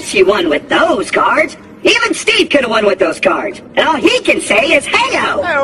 course you won with those cards. Even Steve could have won with those cards. And all he can say is, hey-o!